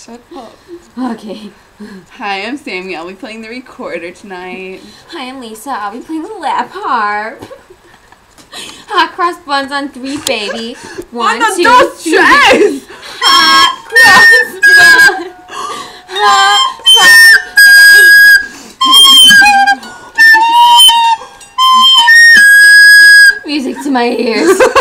Shut up. Okay. Hi, I'm Sami. I'll be playing the recorder tonight. Hi, I'm Lisa. I'll be playing the lap harp. Hot cross buns on three, baby. One, two, three. Hot cross buns. Hot cross Music to my ears.